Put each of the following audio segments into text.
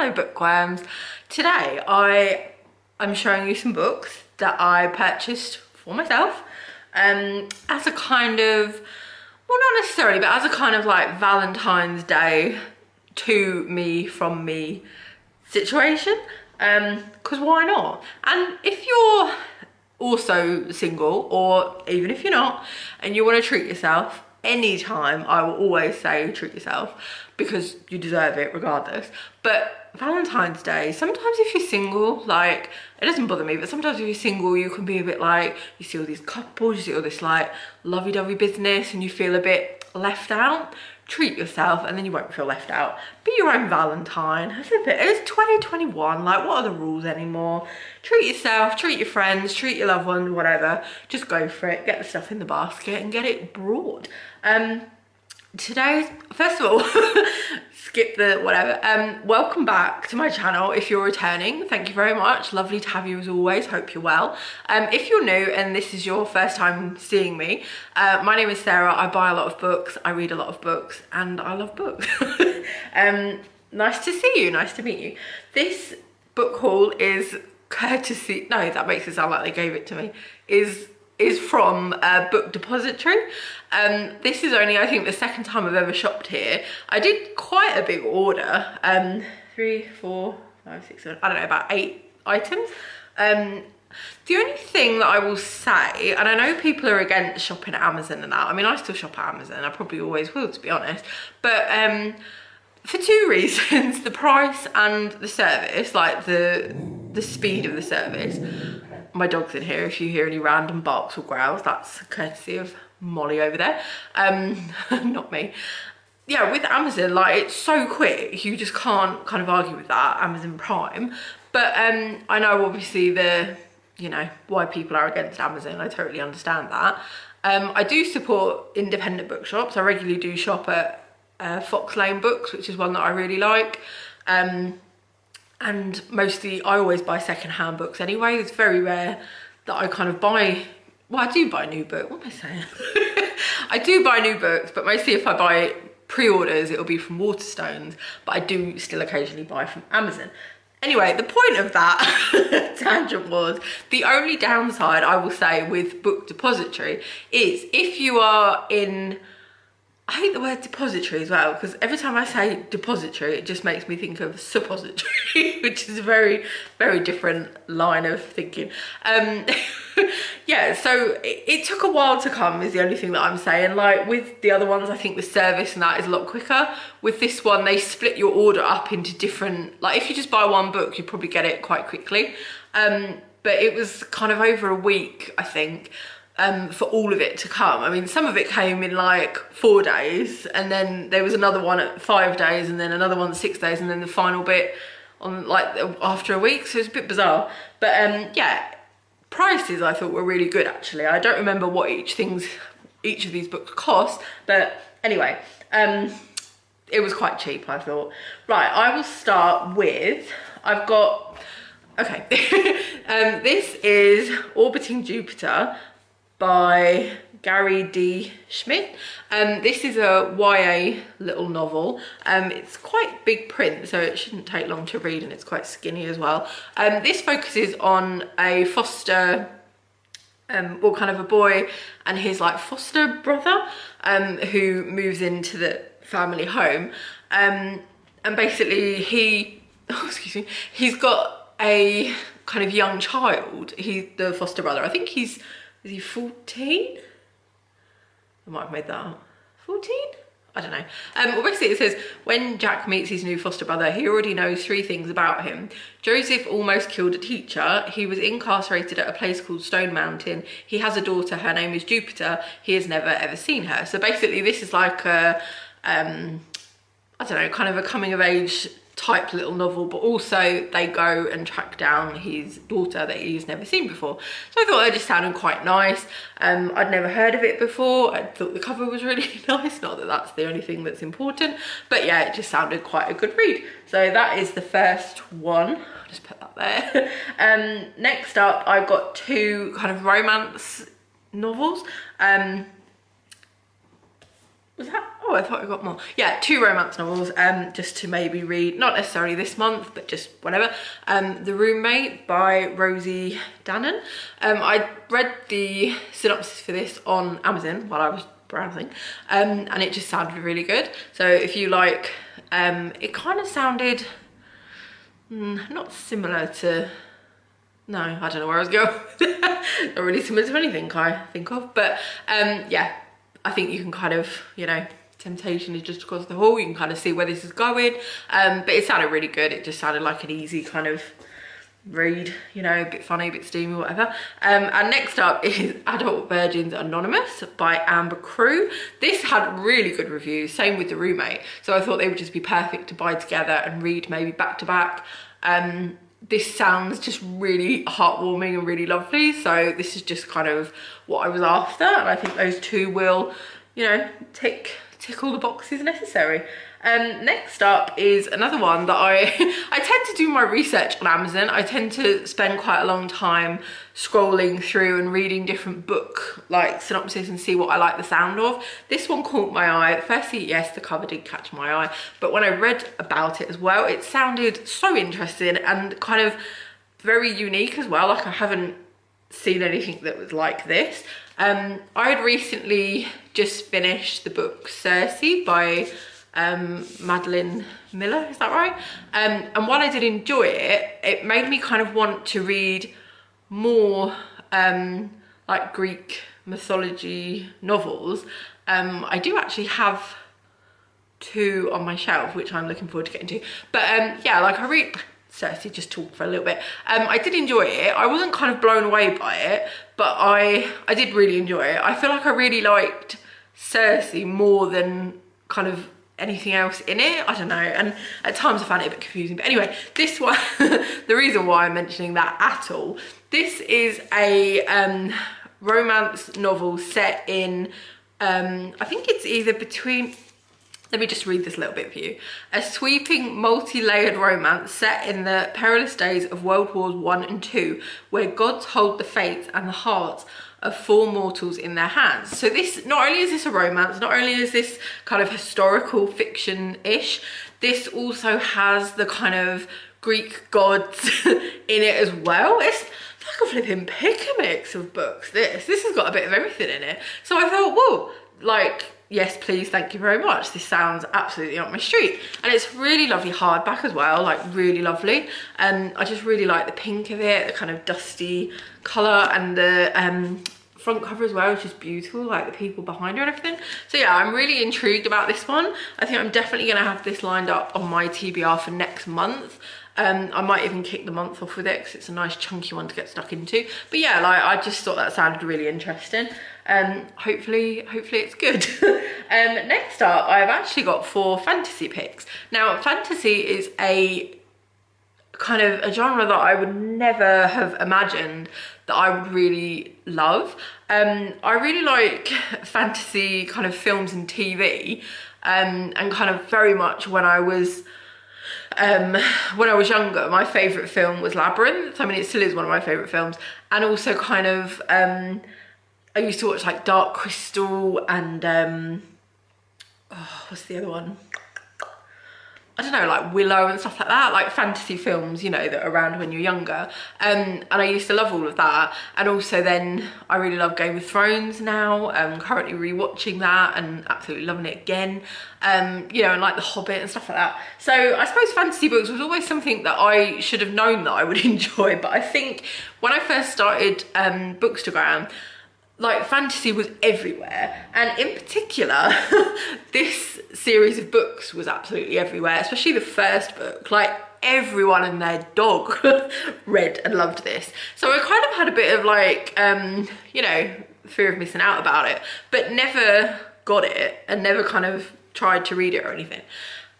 Hello bookworms. Today I am showing you some books that I purchased for myself um, as a kind of, well not necessarily, but as a kind of like Valentine's Day to me from me situation. Um, cause why not? And if you're also single or even if you're not and you want to treat yourself anytime I will always say treat yourself because you deserve it regardless. But Valentine's Day, sometimes if you're single, like, it doesn't bother me, but sometimes if you're single, you can be a bit like, you see all these couples, you see all this like lovey-dovey business and you feel a bit left out treat yourself and then you won't feel left out. Be your own Valentine. It's 2021, like what are the rules anymore? Treat yourself, treat your friends, treat your loved ones, whatever. Just go for it, get the stuff in the basket and get it brought. Um, today's, first of all, skip the whatever. Um, welcome back to my channel if you're returning. Thank you very much. Lovely to have you as always. Hope you're well. Um, if you're new and this is your first time seeing me, uh, my name is Sarah. I buy a lot of books. I read a lot of books and I love books. um, nice to see you. Nice to meet you. This book haul is courtesy. No, that makes it sound like they gave it to me. Is is from a book depository. Um, this is only, I think, the second time I've ever shopped here. I did quite a big order, um, three, four, five, six, seven, I don't know, about eight items. Um, the only thing that I will say, and I know people are against shopping at Amazon and that, I mean, I still shop at Amazon, I probably always will, to be honest, but um, for two reasons, the price and the service, like the, the speed of the service, my dog's in here. If you hear any random barks or growls, that's courtesy of Molly over there. Um, not me. Yeah, with Amazon, like it's so quick, you just can't kind of argue with that, Amazon Prime. But um, I know obviously the, you know, why people are against Amazon, I totally understand that. Um, I do support independent bookshops. I regularly do shop at uh, Fox Lane Books, which is one that I really like. Um, and mostly I always buy secondhand books anyway. It's very rare that I kind of buy, well, I do buy new books. What am I saying? I do buy new books, but mostly if I buy pre-orders, it'll be from Waterstones, but I do still occasionally buy from Amazon. Anyway, the point of that tangent was the only downside I will say with Book Depository is if you are in I hate the word depository as well because every time I say depository it just makes me think of suppository which is a very very different line of thinking. Um yeah so it, it, took a while to come is the only thing that I'm saying. Like with the other ones I think the service and that is a lot quicker. With this one they split your order up into different like if you just buy one book you probably get it quite quickly. Um but it was kind of over a week I think um, for all of it to come. I mean, some of it came in like four days and then there was another one at five days and then another one six days and then the final bit on like after a week. So it's a bit bizarre. But um, yeah, prices I thought were really good actually. I don't remember what each things, each of these books cost, but anyway, um, it was quite cheap I thought. Right, I will start with, I've got, okay, um, this is Orbiting Jupiter by Gary D. Schmidt. Um, this is a YA little novel. Um, it's quite big print, so it shouldn't take long to read and it's quite skinny as well. Um, this focuses on a foster, um, well kind of a boy and his like foster brother um, who moves into the family home. Um, and basically he, oh, excuse me, he's got a kind of young child. He's the foster brother. I think he's is he 14? I might have made that up. 14? I don't know. Um, well, basically it says, when Jack meets his new foster brother, he already knows three things about him. Joseph almost killed a teacher. He was incarcerated at a place called Stone Mountain. He has a daughter. Her name is Jupiter. He has never ever seen her. So basically this is like a, um, I don't know, kind of a coming of age type little novel, but also they go and track down his daughter that he's never seen before. So I thought it just sounded quite nice. Um, I'd never heard of it before. I thought the cover was really nice. Not that that's the only thing that's important, but yeah, it just sounded quite a good read. So that is the first one. I'll just put that there. um, next up, I've got two kind of romance novels. Um, was that? Oh, I thought I got more. Yeah, two romance novels, um, just to maybe read, not necessarily this month, but just whatever. Um, The Roommate by Rosie Danan. Um, I read the synopsis for this on Amazon while I was browsing, um, and it just sounded really good. So if you like, um, it kind of sounded mm, not similar to no, I don't know where I was going. Not really similar to anything I think of, but um, yeah, I think you can kind of, you know, temptation is just across the hall. You can kind of see where this is going. Um, but it sounded really good. It just sounded like an easy kind of read, you know, a bit funny, a bit steamy, whatever. Um, and next up is Adult Virgins Anonymous by Amber Crew. This had really good reviews, same with The Roommate. So I thought they would just be perfect to buy together and read maybe back to back. Um, this sounds just really heartwarming and really lovely. So this is just kind of what I was after. And I think those two will, you know, tick, tick all the boxes necessary. Um, next up is another one that I, I tend to do my research on Amazon. I tend to spend quite a long time scrolling through and reading different book like synopsis and see what I like the sound of. This one caught my eye. Firstly, yes, the cover did catch my eye, but when I read about it as well, it sounded so interesting and kind of very unique as well. Like I haven't seen anything that was like this. Um, I had recently just finished the book Circe by um, Madeline Miller, is that right? Um, and while I did enjoy it, it made me kind of want to read more um, like Greek mythology novels. Um, I do actually have two on my shelf, which I'm looking forward to getting to. But um, yeah, like I read, Circe just talk for a little bit. Um, I did enjoy it. I wasn't kind of blown away by it, but I, I did really enjoy it. I feel like I really liked Circe more than kind of anything else in it. I don't know. And at times I found it a bit confusing. But anyway, this one, the reason why I'm mentioning that at all, this is a um, romance novel set in, um, I think it's either between, let me just read this little bit for you. A sweeping, multi-layered romance set in the perilous days of World Wars One and Two, where gods hold the fates and the hearts of four mortals in their hands. So this, not only is this a romance, not only is this kind of historical fiction-ish, this also has the kind of Greek gods in it as well. It's like a flipping pick a mix of books, this. This has got a bit of everything in it. So I thought, whoa, like, yes, please, thank you very much. This sounds absolutely up my street. And it's really lovely hardback as well, like really lovely. And um, I just really like the pink of it, the kind of dusty color and the um, front cover as well, which is beautiful, like the people behind her and everything. So yeah, I'm really intrigued about this one. I think I'm definitely gonna have this lined up on my TBR for next month. Um, I might even kick the month off with it because it's a nice chunky one to get stuck into. But yeah, like I just thought that sounded really interesting. Um, hopefully, hopefully it's good. um, next up, I've actually got four fantasy picks. Now, fantasy is a kind of a genre that I would never have imagined that I would really love. Um, I really like fantasy kind of films and TV um, and kind of very much when I was um, when I was younger, my favourite film was Labyrinth. I mean, it still is one of my favourite films. And also kind of, um, I used to watch like Dark Crystal and, um, oh, what's the other one? I don't know, like Willow and stuff like that, like fantasy films, you know, that are around when you're younger. Um, and I used to love all of that. And also then I really love Game of Thrones now. I'm currently rewatching that and absolutely loving it again. Um, you know, and like The Hobbit and stuff like that. So I suppose fantasy books was always something that I should have known that I would enjoy. But I think when I first started um, Bookstagram, like fantasy was everywhere. And in particular this series of books was absolutely everywhere especially the first book. Like everyone and their dog read and loved this. So i kind of had a bit of like um you know fear of missing out about it but never got it and never kind of tried to read it or anything.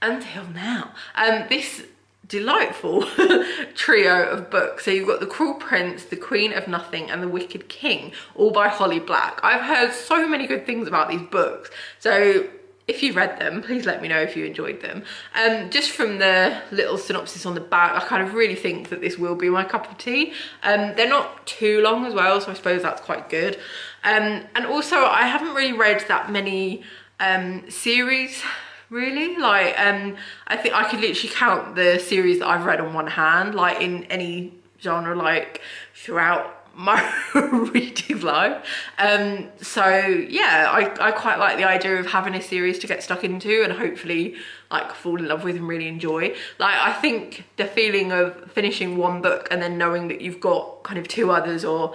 Until now. Um this delightful trio of books. So you've got The Cruel Prince, The Queen of Nothing and The Wicked King, all by Holly Black. I've heard so many good things about these books. So if you've read them, please let me know if you enjoyed them. Um, just from the little synopsis on the back, I kind of really think that this will be my cup of tea. Um, they're not too long as well, so I suppose that's quite good. Um, and also, I haven't really read that many um, series really? Like um i think i could literally count the series that i've read on one hand like in any genre like throughout my reading life. Um so yeah I, I quite like the idea of having a series to get stuck into and hopefully like fall in love with and really enjoy. Like i think the feeling of finishing one book and then knowing that you've got kind of two others or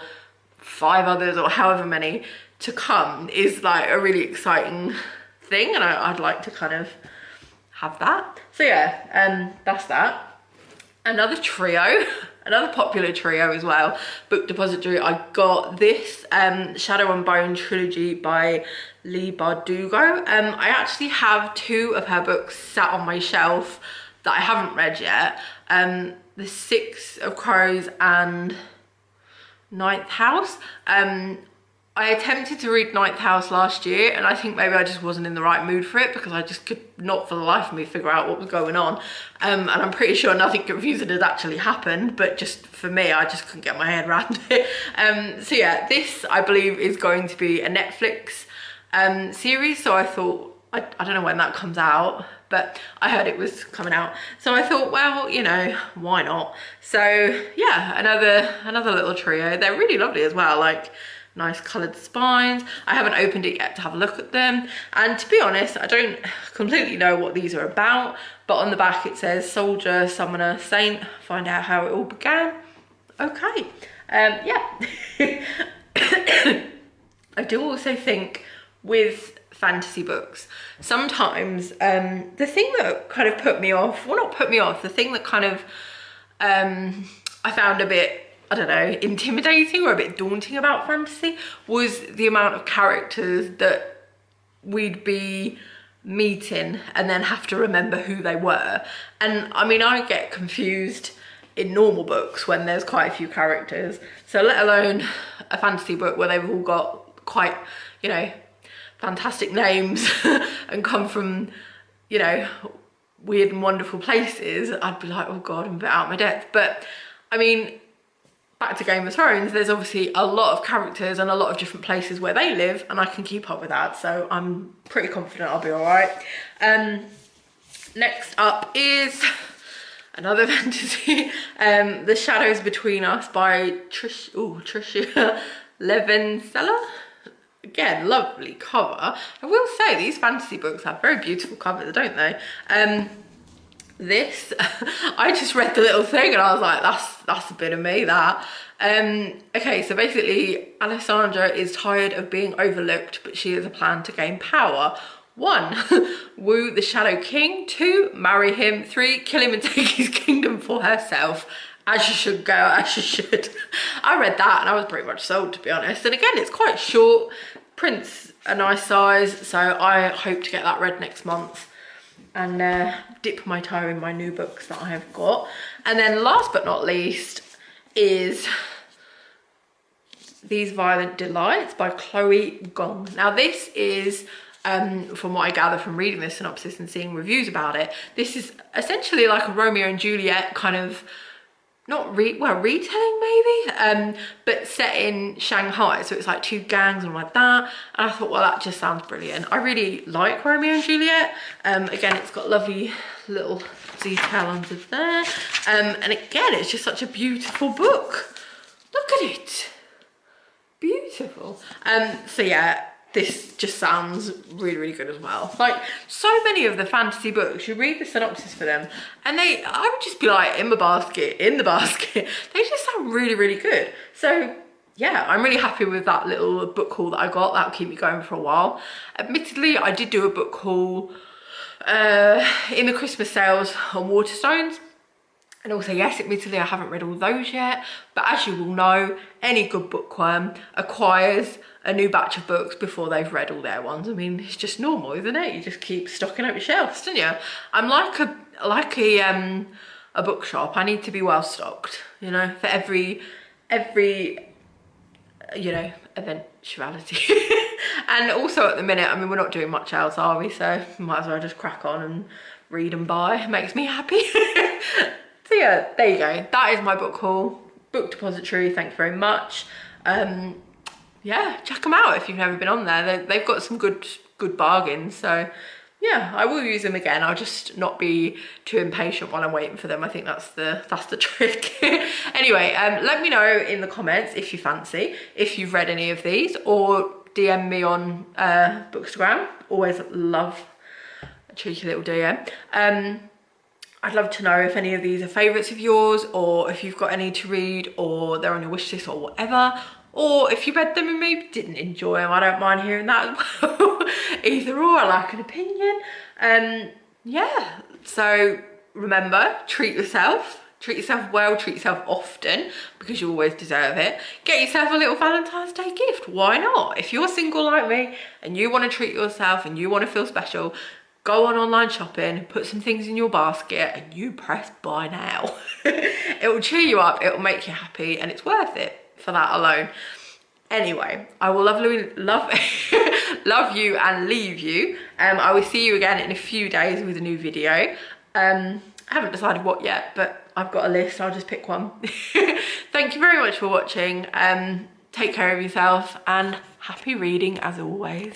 five others or however many to come is like a really exciting thing and I, would like to kind of have that. So yeah um that's that. Another trio another popular trio as well book depository. I got this um shadow and bone trilogy by leigh bardugo. Um i actually have two of her books sat on my shelf that i haven't read yet. Um the six of crows and ninth house. Um I attempted to read Ninth House last year and I think maybe I just wasn't in the right mood for it because I just could not for the life of me figure out what was going on. Um, and I'm pretty sure nothing confusing had actually happened, but just for me, I just couldn't get my head around it. Um, so yeah, this I believe is going to be a Netflix um, series. So I thought, I, I don't know when that comes out, but I heard it was coming out. So I thought, well, you know, why not? So yeah, another, another little trio. They're really lovely as well. Like, nice coloured spines. I haven't opened it yet to have a look at them. And to be honest, I don't completely know what these are about, but on the back it says soldier, summoner, saint, find out how it all began. Okay, um, yeah. I do also think with fantasy books, sometimes um, the thing that kind of put me off, well not put me off, the thing that kind of um, I found a bit I don't know, intimidating or a bit daunting about fantasy was the amount of characters that we'd be meeting and then have to remember who they were. And I mean, I get confused in normal books when there's quite a few characters. So let alone a fantasy book where they've all got quite, you know, fantastic names and come from, you know, weird and wonderful places. I'd be like, oh God, I'm a bit out of my depth. But I mean, back to Game of Thrones, there's obviously a lot of characters and a lot of different places where they live and I can keep up with that. So I'm pretty confident I'll be all right. Um, next up is another fantasy, um, The Shadows Between Us by Trish, ooh, Tricia Levenseller. Again, lovely cover. I will say these fantasy books have very beautiful covers, don't they? Um, this. I just read the little thing and i was like that's that's a bit of me that. Um okay so basically alessandra is tired of being overlooked but she has a plan to gain power. One woo the shadow king. Two marry him. Three kill him and take his kingdom for herself as she should go as she should. I read that and i was pretty much sold to be honest. And again it's quite short. Prints a nice size so i hope to get that read next month and uh, dip my toe in my new books that I have got. And then last but not least is These Violent Delights by Chloe Gong. Now this is, um, from what I gather from reading the synopsis and seeing reviews about it, this is essentially like a Romeo and Juliet kind of not re well retelling maybe? Um but set in shanghai. So it's like two gangs and like that. And i thought well that just sounds brilliant. I really like romeo and juliet. Um again it's got lovely little detail under there. Um and again it's just such a beautiful book. Look at it. Beautiful. Um so yeah this just sounds really, really good as well. Like so many of the fantasy books, you read the synopsis for them and they, I would just be like in the basket, in the basket. They just sound really, really good. So yeah, I'm really happy with that little book haul that I got. That'll keep me going for a while. Admittedly, I did do a book haul uh, in the Christmas sales on Waterstones. And also, yes, admittedly, I haven't read all those yet. But as you will know, any good bookworm acquires a new batch of books before they've read all their ones. I mean, it's just normal, isn't it? You just keep stocking up your shelves, don't you? I'm like a like a um a bookshop. I need to be well stocked, you know, for every every you know eventuality. and also at the minute, I mean, we're not doing much else, are we? So might as well just crack on and read and buy. It makes me happy. so yeah, there you go. That is my book haul. Book depository. Thank you very much. Um, yeah, check them out if you've never been on there. They, have got some good good bargains. So yeah, I will use them again. I'll just not be too impatient while I'm waiting for them. I think that's the that's the trick. anyway, um, let me know in the comments if you fancy, if you've read any of these, or DM me on uh, Bookstagram. Always love a cheeky little DM. Um, I'd love to know if any of these are favourites of yours or if you've got any to read or they're on your wish list or whatever. Or if you read them and maybe didn't enjoy them, I don't mind hearing that. Either or, I like an opinion. Um, yeah, so remember, treat yourself. Treat yourself well, treat yourself often because you always deserve it. Get yourself a little Valentine's Day gift. Why not? If you're single like me and you want to treat yourself and you want to feel special, go on online shopping, put some things in your basket and you press buy now. it will cheer you up, it will make you happy and it's worth it for that alone. Anyway, I will love, love, love you and leave you. Um, I will see you again in a few days with a new video. Um, I haven't decided what yet, but I've got a list, I'll just pick one. Thank you very much for watching. Um, take care of yourself and happy reading as always.